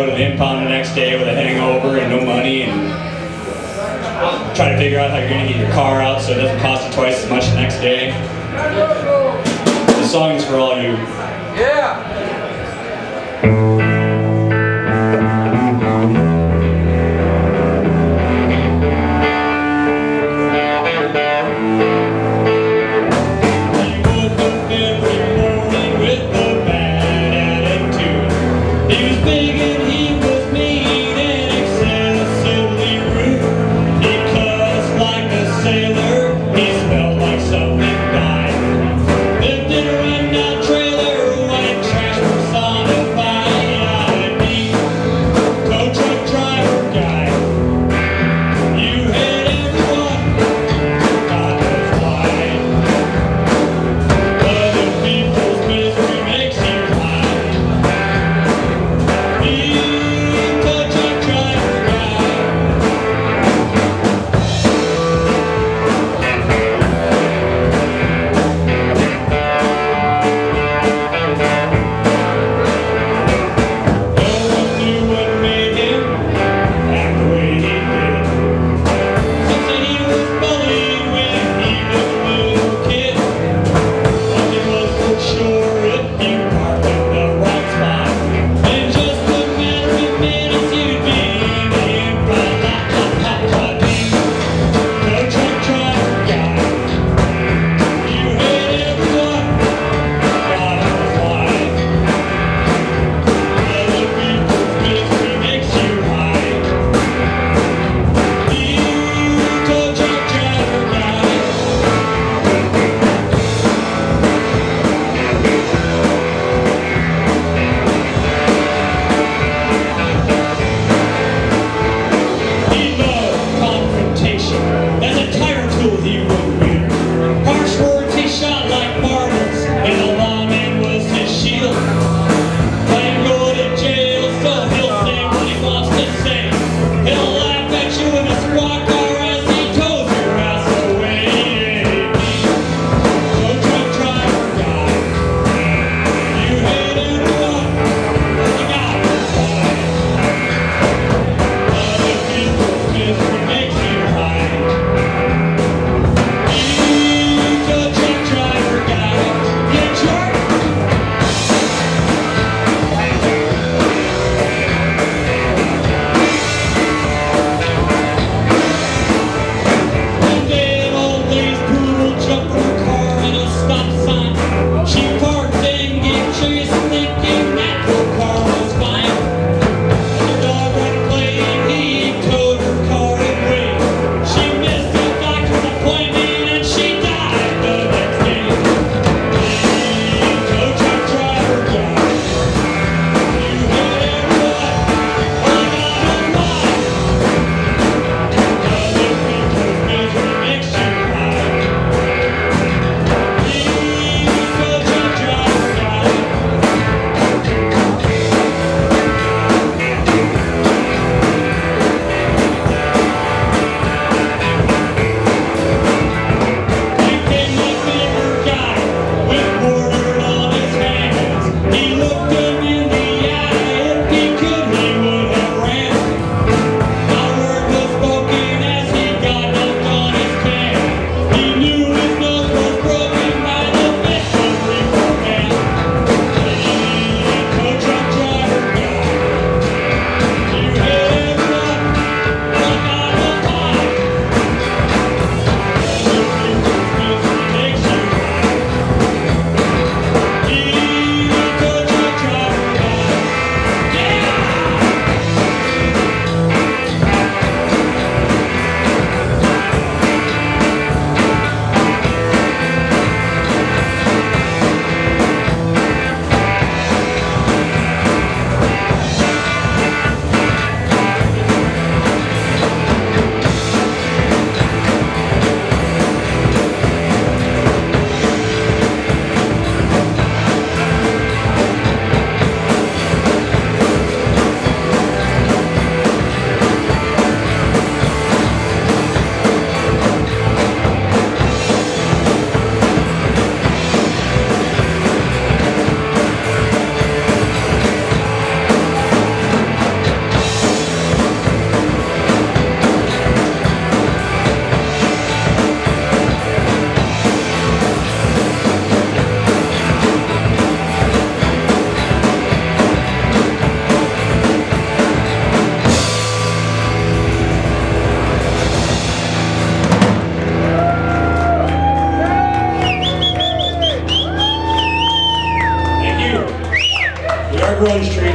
go to the impound the next day with a hangover and no money and try to figure out how you're going to get your car out so it doesn't cost you twice as much the next day. The song is for all you. Yeah. Tree.